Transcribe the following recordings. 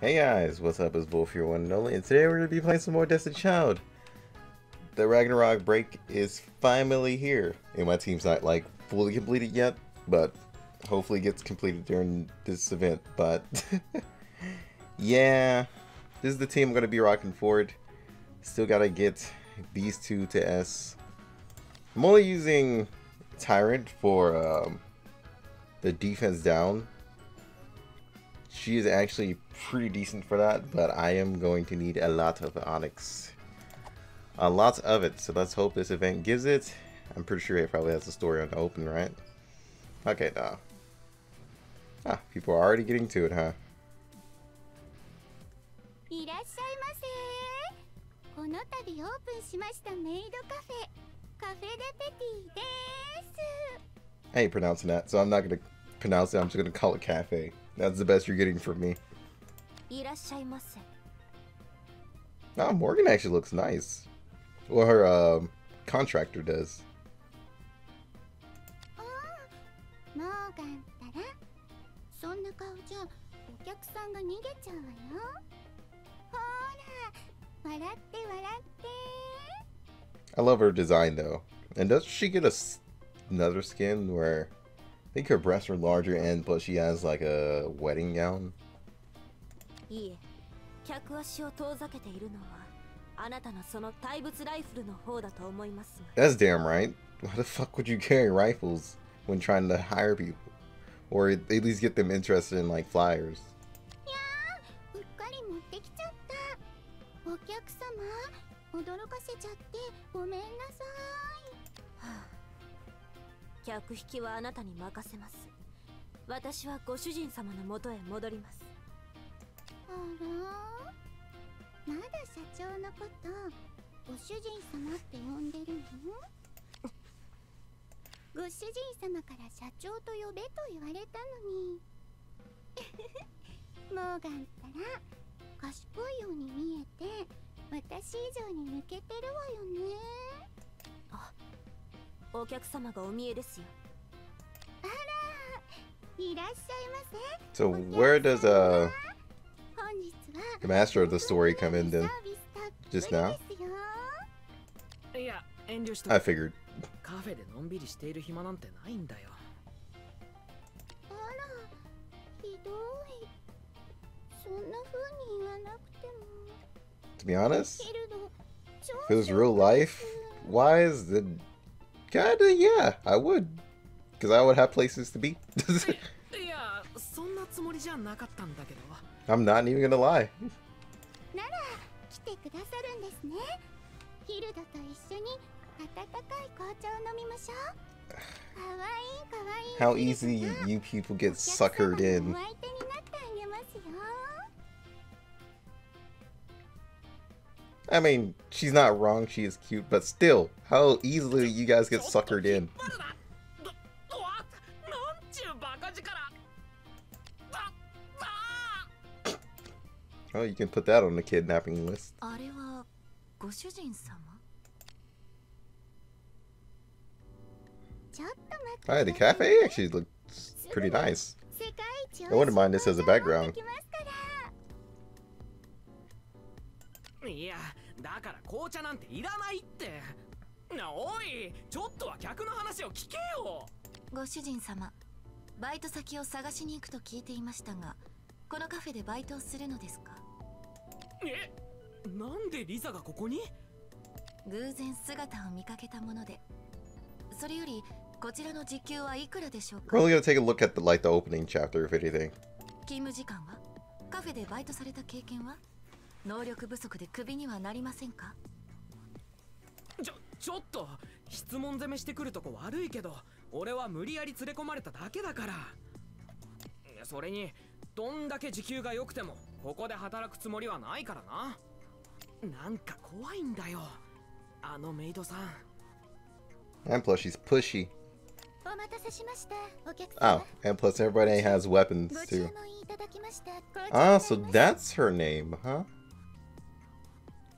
Hey guys, what's up? It's Volf here, one and only, and today we're going to be playing some more Destiny Child. The Ragnarok break is finally here, and my team's not like fully completed yet, but hopefully gets completed during this event. But yeah, this is the team I'm going to be rocking forward. Still got to get these two to S. I'm only using Tyrant for um, the defense down she is actually pretty decent for that, but I am going to need a lot of Onyx. A lot of it, so let's hope this event gives it. I'm pretty sure it probably has a story on the open, right? Okay, no. Ah, people are already getting to it, huh? I ain't pronouncing that, so I'm not gonna pronounce it. I'm just gonna call it cafe. That's the best you're getting from me. Oh, Morgan actually looks nice. Well, her um, contractor does. I love her design though. And does she get a, another skin where I think her breasts are larger and but she has like a wedding gown. いいえ客足を遠ざけているのはあなたのその大仏ライフルの方だと思います That's damn right Why the fuck would you carry rifles when trying to hire people? Or at least get them interested in like flyers いやうっかり持ってきちゃったお客様驚かせちゃってごめんなさい、はあ客引きはあなたに任せます私はご主人様のもとへ戻りますら。まだ社長のことご主人様って呼んでるの？ご主人様から社長と呼べと言われたのに。モーガンったら賢いように見えて私以上に抜けてるわよね。あお客様がお見えですよ。あらいらっしゃいませ。So where does uh the master of the story come in then? Just now? I figured. カフェでのんびりしている暇なんてないんだよ。あら、ひどい。そんな風に言わなくても。To be honest, if it was real life, why is the Kinda, yeah, I would. Because I would have places to be. I'm not even gonna lie. How easy you people get suckered in. I mean, she's not wrong, she is cute, but still, how easily you guys get suckered in. Oh, you can put that on the kidnapping list. Hi, the cafe actually looks pretty nice. I wouldn't mind this as a background. だから紅茶なんていらないってなおいちょっとは客の話を聞けよご主人様バイト先を探しに行くと聞いていましたがこのカフェでバイトをするのですか？え？なんでリザがここに？偶然姿を見かけたもので。それよりこちらの時給はいくらでしょうか？We're only gonna take a look at the like the opening chapter if anything. 勤務時間は？カフェでバイトされた経験は？能力不足でクビにはなりませんか？ちょちょっと質問攻めしてくるとこ悪いけど俺は無理やり連れ込まれただけだから。それにどんだけ時給が良くてもここで働くつもりはないからななんか怖いんだよあのメイドさん And plus she's pushy Oh, and plus everybody has weapons too. Ah, so that's her name, huh?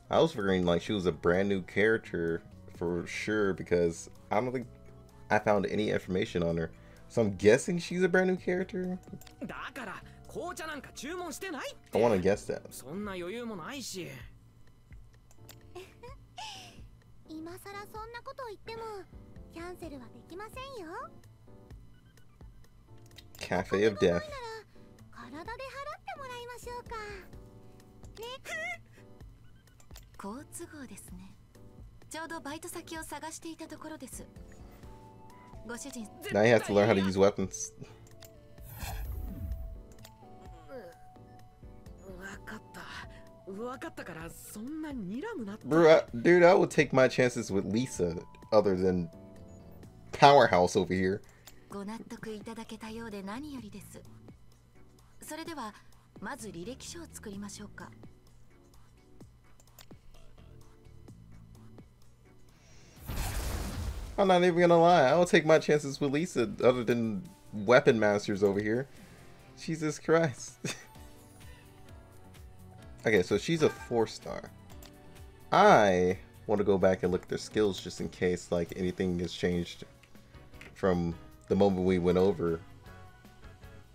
I was figuring like she was a brand new character for sure because I don't think I found any information on her. So I'm guessing she's a brand new character? I want to guess that. そんな余裕もないし。今さらそんなこと言ってもキャンセルはできませんよ。Cafe of Death. 体で払ってもらいましょうか。ね。好都合ですね。ちょうどバイト先を探していたところです。ご主人。Now you have to learn how to use weapons. Bro, dude, I would take my chances with Lisa other than Powerhouse over here. ご納得いただけたようで何よりです。それでは、まず履歴書を作りましょうか。I'm not even gonna lie. I will take my chances with Lisa other than Weapon Masters over here. Jesus Christ. okay, so she's a four star. I want to go back and look at their skills just in case like anything has changed from the moment we went over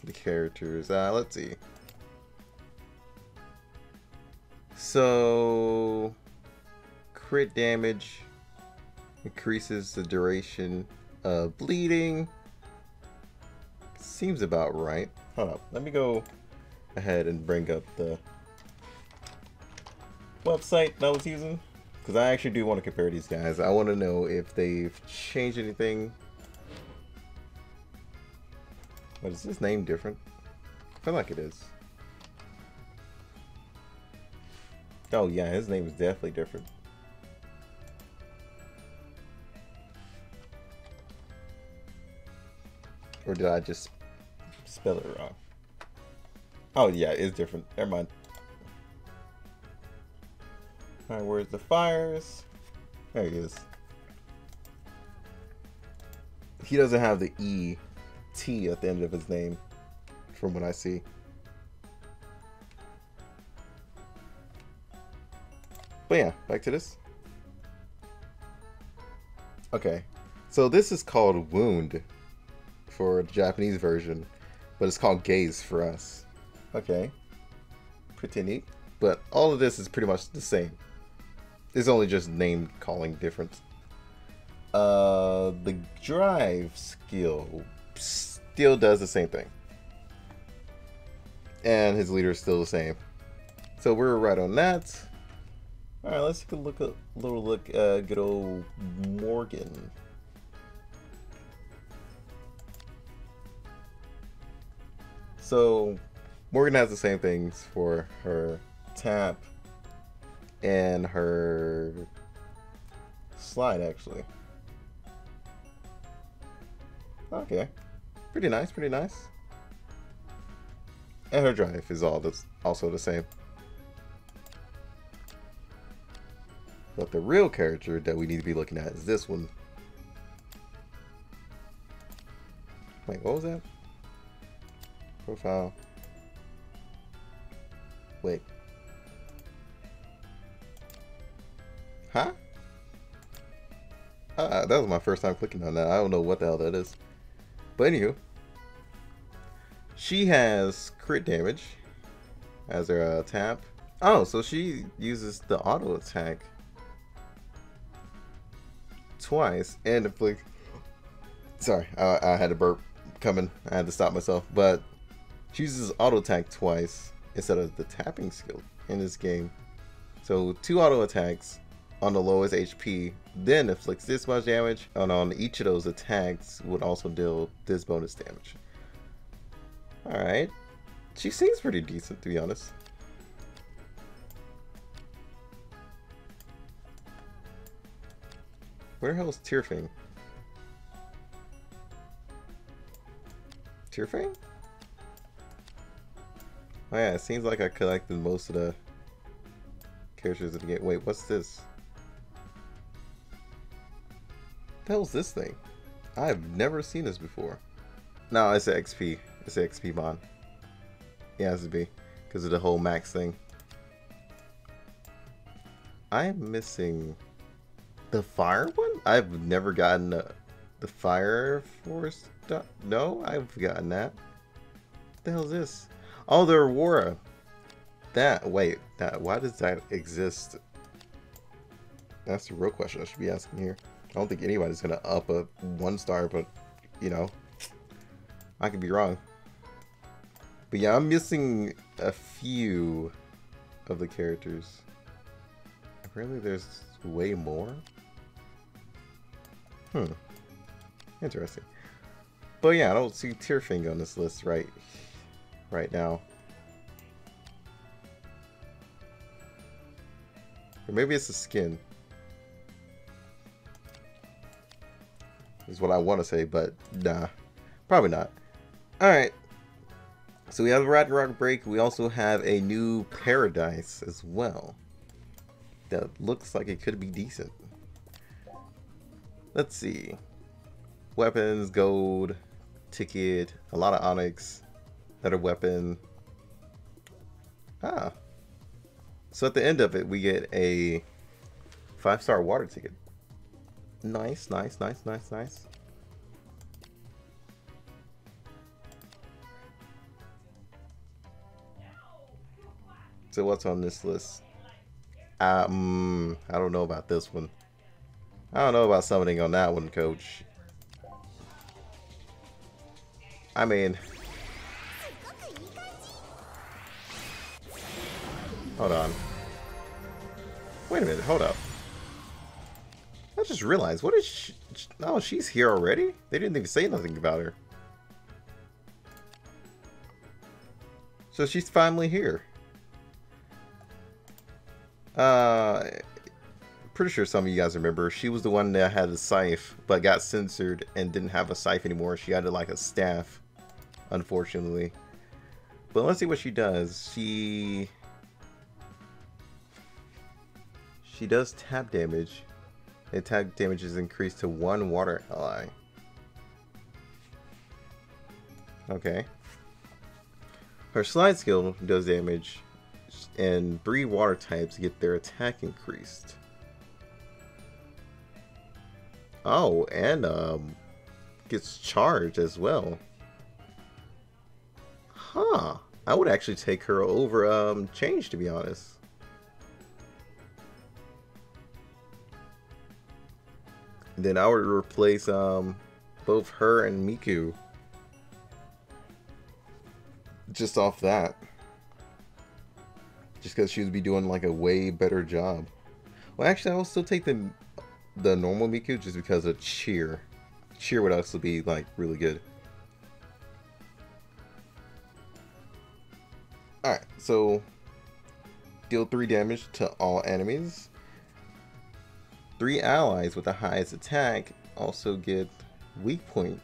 the characters. Uh, let's see. So, crit damage increases the duration of bleeding. Seems about right. Hold up, let me go ahead and bring up the website that I was using. Because I actually do want to compare these guys. I want to know if they've changed anything. What is this name different? I feel like it is. Oh yeah, his name is definitely different. Or did I just spell it wrong? Oh yeah, it's different. Never mind. Alright, where's the fires? There he is. He doesn't have the E T at the end of his name, from what I see. But yeah, back to this. Okay, so this is called Wound for the Japanese version, but it's called Gaze for us. Okay, pretty neat. But all of this is pretty much the same. It's only just name calling difference. Uh, the drive skill still does the same thing. And his leader is still the same. So we're right on that. Alright, let's take a look a little look uh good old Morgan. So Morgan has the same things for her tap and her slide actually. Okay. Pretty nice, pretty nice. And her drive is all that's also the same. But the real character that we need to be looking at is this one. Wait, what was that? Profile. Wait. Huh? Uh, that was my first time clicking on that. I don't know what the hell that is. But anywho. She has crit damage as her uh, tap. Oh, so she uses the auto attack twice and inflict. Sorry, I, I had a burp coming. I had to stop myself. But she uses auto attack twice instead of the tapping skill in this game. So two auto attacks on the lowest HP, then inflicts this much damage, and on each of those attacks would also deal this bonus damage. Alright. She seems pretty decent, to be honest. Where the hell is Tearfang? Tearfang? Oh yeah, it seems like I collected most of the characters of the game. Wait, what's this? The hell's this thing? I've never seen this before. No, it's an XP. It's an XP. Yeah, it has to be. Because of the whole max thing. I'm missing the fire one? I've never gotten a, The Fire Force? No, I've gotten that. What the hell is this? Oh, the Aurora. That, wait, that, why does that exist? That's the real question I should be asking here. I don't think anybody's gonna up a one star, but, you know, I could be wrong. But yeah, I'm missing a few of the characters. Apparently there's way more. Hmm. Interesting. But yeah, I don't see Tearfing on this list right right now. Or maybe it's the skin. Is what I want to say, but nah. Probably not. Alright. So we have a Ragnarok break. We also have a new Paradise as well. That looks like it could be decent. Let's see. Weapons, gold, ticket, a lot of onyx, better weapon. Ah. So at the end of it, we get a five-star water ticket. Nice, nice, nice, nice, nice. So what's on this list? Um, I don't know about this one. I don't know about summoning on that one, coach. I mean... Hold on. Wait a minute, hold up. Just realized, what is she... Oh, she's here already? They didn't even say nothing about her. So she's finally here. Uh, pretty sure some of you guys remember. She was the one that had the scythe, but got censored and didn't have a scythe anymore. She had like a staff, unfortunately. But let's see what she does. She she does tap damage. Attack damage is increased to one water ally. Okay. Her slide skill does damage and three water types get their attack increased. Oh, and um, gets charged as well. Huh. I would actually take her over um, Change, to be honest. Then I would replace um, both her and Miku. Just off that just because she would be doing like a way better job. Well, actually, I will still take the the normal Miku just because of cheer. Cheer would also be like really good. Alright, so deal 3 damage to all enemies. Three allies with the highest attack also get weak point.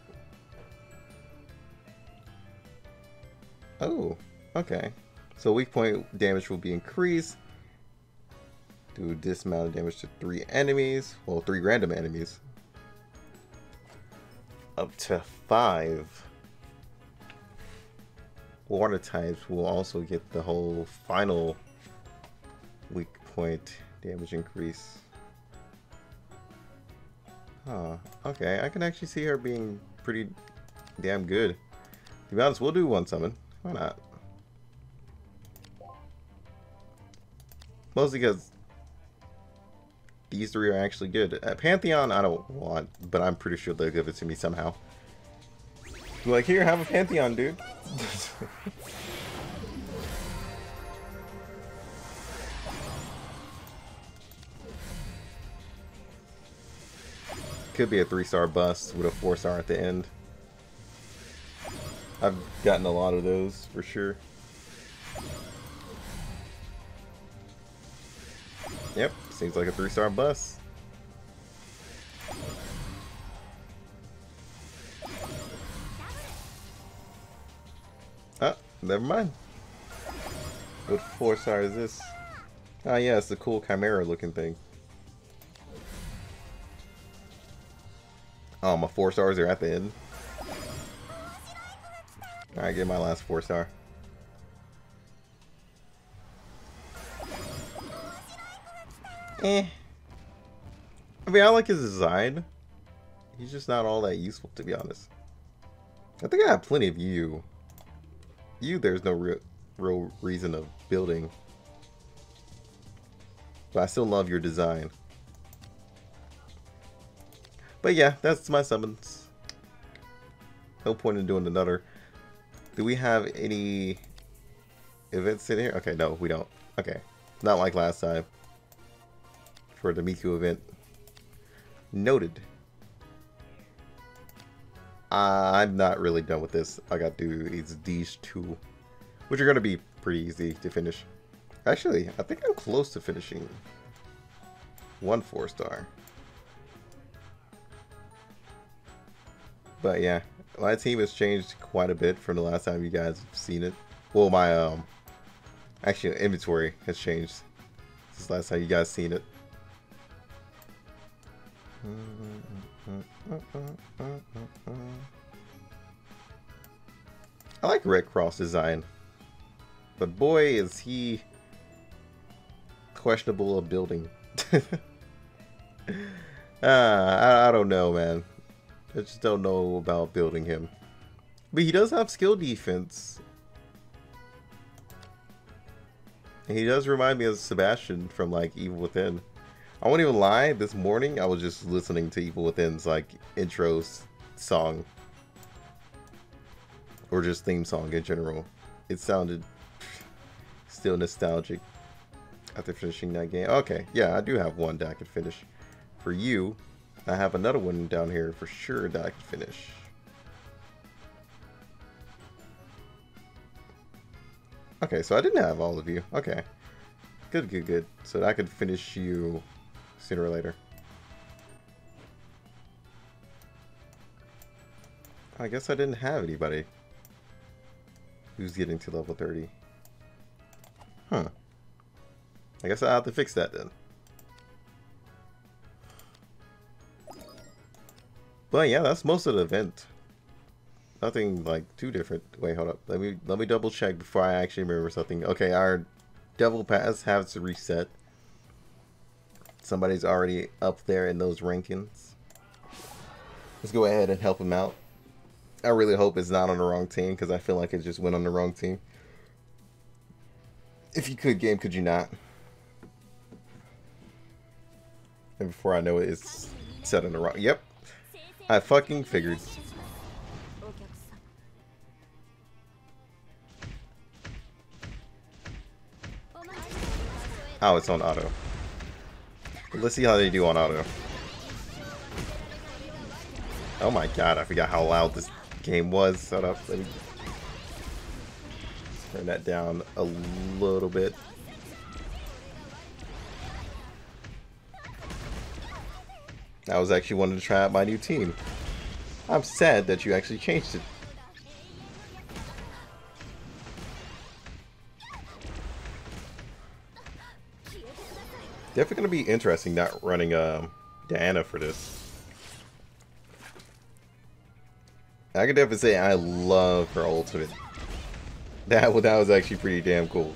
Oh, okay. So weak point damage will be increased. Do this amount of damage to three enemies. Well, three random enemies. Up to five. Water types will also get the whole final weak point damage increase. Huh. Okay, I can actually see her being pretty damn good. To be honest, we'll do one summon. Why not? Mostly because these three are actually good. Uh, Pantheon, I don't want, but I'm pretty sure they'll give it to me somehow. Like, here, have a Pantheon, dude. Could be a three-star bust with a four-star at the end. I've gotten a lot of those, for sure. Yep, seems like a three-star bus. Oh, never mind. What four star is this? Ah, yeah, it's the cool chimera looking thing. Oh, my four stars are at the end. Alright, get my last four star. Eh. I mean, I like his design. he's just not all that useful, to be honest. I think I have plenty of you. You, there's no real, real reason of building. But I still love your design. But yeah, that's my summons. No point in doing another. Do we have any events in here? Okay, no, we don't. Okay. Not like last time. For the Miku event. Noted. I'm not really done with this. I got to do is these two. Which are going to be pretty easy to finish. Actually, I think I'm close to finishing one four star. But yeah, my team has changed quite a bit from the last time you guys have seen it. Well, my um, actually inventory has changed since last time you guys seen it. I like Red Cross design, but boy is he questionable of building. uh, I, I don't know, man. I just don't know about building him. But he does have skill defense. And he does remind me of Sebastian from like Evil Within. I won't even lie, this morning I was just listening to Evil Within's like intro song. Or just theme song in general. It sounded still nostalgic after finishing that game. Okay, yeah, I do have one that I could finish. For you, I have another one down here for sure that I can finish. Okay, so I didn't have all of you. Okay. Good, good, good. So I could finish you sooner or later. I guess I didn't have anybody who's getting to level 30. Huh. I guess I'll have to fix that then. But yeah, that's most of the event. Nothing like too different. Wait, hold up. Let me let me double check before I actually remember something. Okay, our Devil Pass has to reset. Somebody's already up there in those rankings. Let's go ahead and help him out. I really hope it's not on the wrong team because I feel like it just went on the wrong team. If you could game, could you not? And before I know it, it's set on the wrong. Yep, I fucking figured. Oh, it's on auto. Let's see how they do on auto. Oh my god, I forgot how loud this game was. Set up. Let me turn that down a little bit. I was actually wanting to try out my new team. I'm sad that you actually changed it. Definitely going to be interesting not running um, Diana for this. I can definitely say I love her ultimate. That, that was actually pretty damn cool.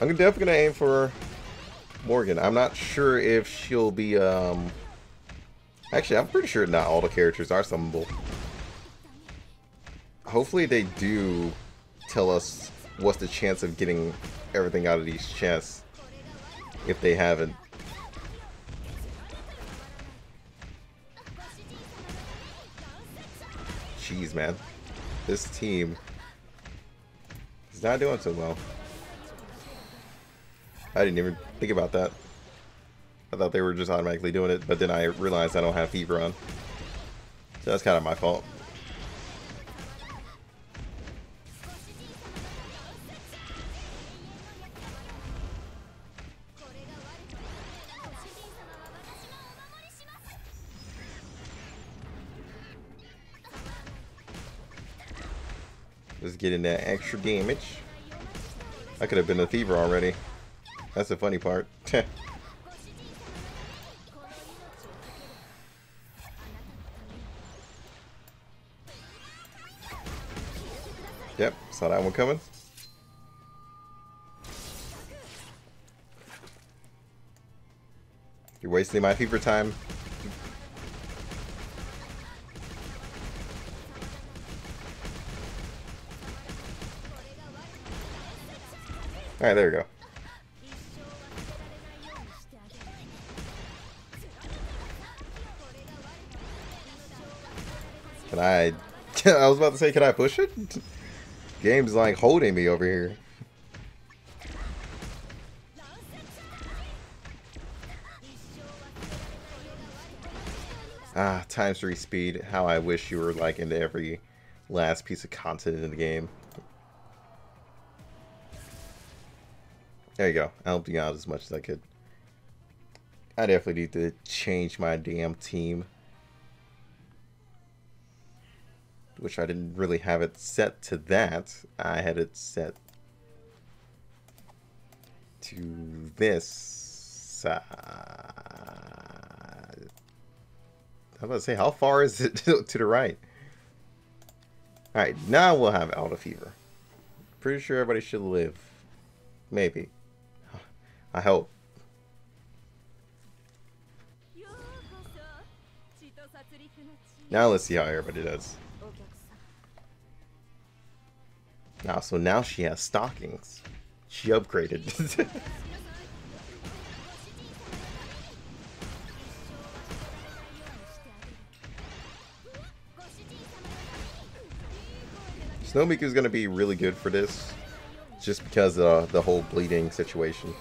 I'm definitely gonna aim for Morgan. I'm not sure if she'll be, um... Actually, I'm pretty sure not all the characters are summonable. Hopefully they do tell us what's the chance of getting everything out of these chests. If they haven't. Jeez, man. This team is not doing so well. I didn't even think about that. I thought they were just automatically doing it, but then I realized I don't have fever on. So that's kind of my fault. Just getting that extra damage. I could have been a fever already. That's the funny part. yep, saw that one coming. You're wasting my fever time. Alright, there we go. Can I... I was about to say, can I push it? Game's like holding me over here. Ah, times three speed. How I wish you were like into every last piece of content in the game. There you go. I helped you out as much as I could. I definitely need to change my damn team. Which I didn't really have it set to that. I had it set to this. Uh, I was about to say, how far is it to, to the right? Alright, now we'll have Alta Fever. Pretty sure everybody should live. Maybe. I hope. Now let's see how everybody does. Now, so now she has stockings. She upgraded. Snowmiku is going to be really good for this, just because of the whole bleeding situation.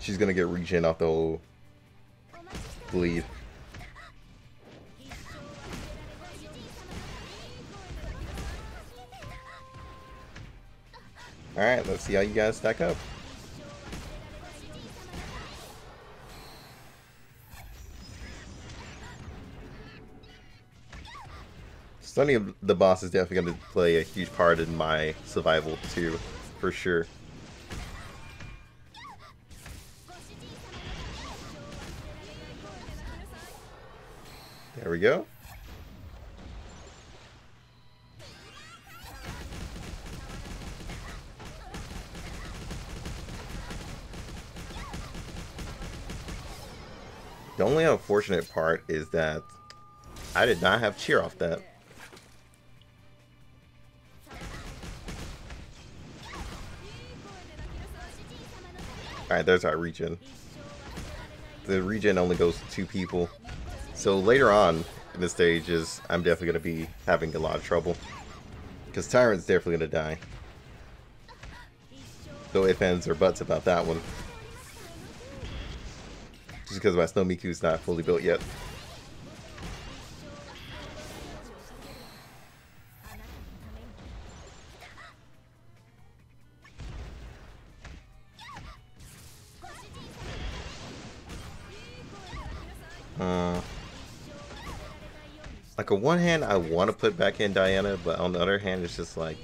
She's going to get regen off the whole bleed. Alright, let's see how you guys stack up. Stunning the boss is definitely going to play a huge part in my survival too, for sure. There we go. Unfortunate part is that I did not have cheer off that. Alright, there's our regen. The regen only goes to two people. So later on in the stages, I'm definitely going to be having a lot of trouble. Because Tyrant's definitely going to die. No ifs, ands, or buts about that one. Just because my Snow Miku's not fully built yet. Uh, like on one hand, I want to put back in Diana, but on the other hand, it's just like,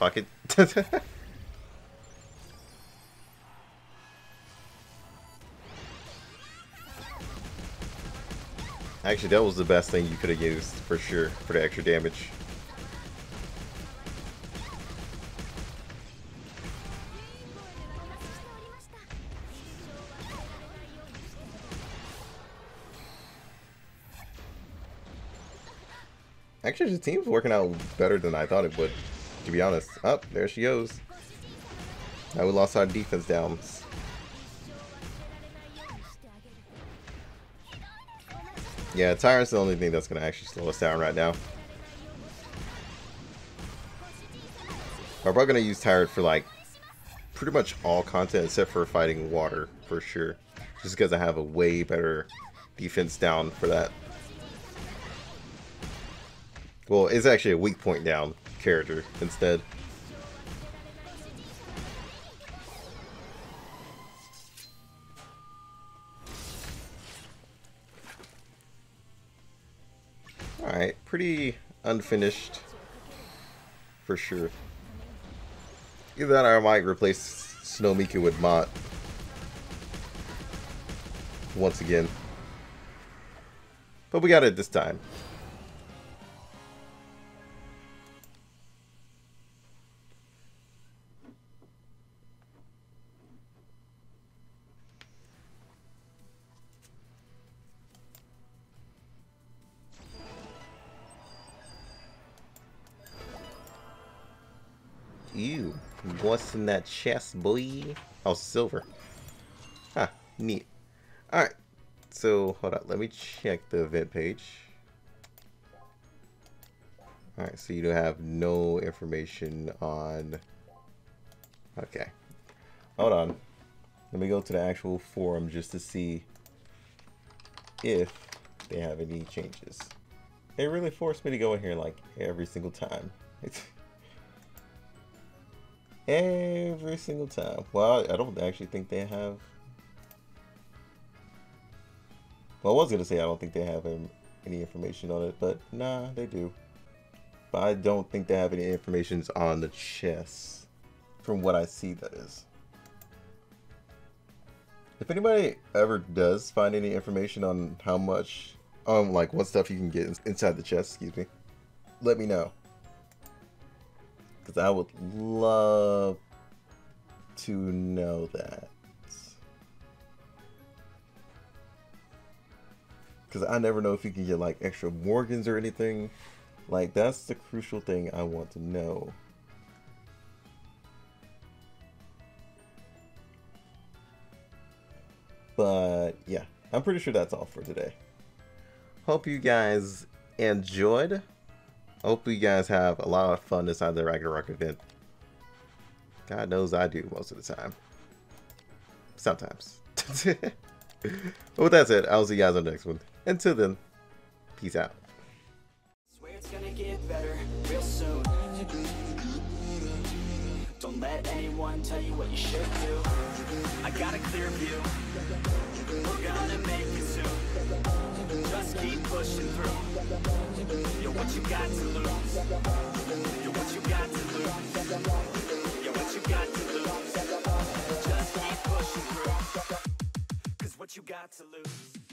fuck it. Actually, that was the best thing you could have used, for sure, for the extra damage. Actually, the team's working out better than I thought it would, to be honest. Up, oh, there she goes. Now we lost our defense down. Yeah, Tyrant's the only thing that's going to actually slow us down right now. We're probably going to use Tyrant for, like, pretty much all content except for fighting water, for sure. Just because I have a way better defense down for that. Well, it's actually a weak point down character instead. Alright, pretty unfinished for sure. Either that or I might replace Snow Miku with Maat. Once again. But we got it this time. That chest, boy? Oh, silver. Huh, neat. Alright. So, hold on. Let me check the event page. Alright, so you do have no information on... Okay. Hold on. Let me go to the actual forum just to see if they have any changes. They really forced me to go in here like every single time. Every single time. Well, I don't actually think they have. Well, I was gonna say I don't think they have any information on it, but nah, they do. But I don't think they have any information on the chess, from what I see. That is. If anybody ever does find any information on how much, um, like what stuff you can get inside the chest, excuse me, let me know. Because I would love to know that. Because I never know if you can get like extra Morgans or anything. Like, that's the crucial thing I want to know. But yeah, I'm pretty sure that's all for today. Hope you guys enjoyed. Hope you guys have a lot of fun inside the Ragnarok event. God knows I do most of the time. Sometimes. but with that said, I'll see you guys on the next one. Until then, peace out. Don't let anyone tell you what you should do. I got a clear view. We're gonna make it soon. Just keep pushing through. You're what you got to lose. You're what you got to lose. You're what you got to lose. Just keep pushing through. Cause what you got to lose.